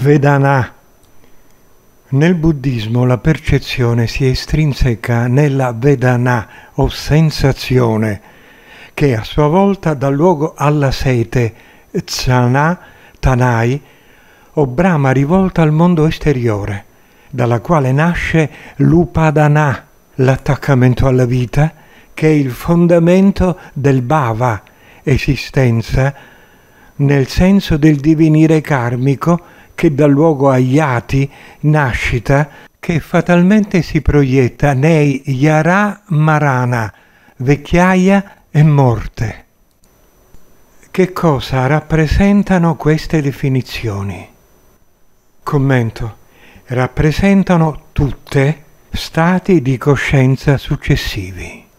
Vedana. Nel buddismo la percezione si estrinseca nella Vedana o sensazione, che a sua volta dà luogo alla sete, Tsana, Tanai, o brama rivolta al mondo esteriore, dalla quale nasce l'Upadana, l'attaccamento alla vita, che è il fondamento del bhava, esistenza, nel senso del divenire karmico che dà luogo a yati, nascita, che fatalmente si proietta nei yara marana, vecchiaia e morte. Che cosa rappresentano queste definizioni? Commento. Rappresentano tutte stati di coscienza successivi.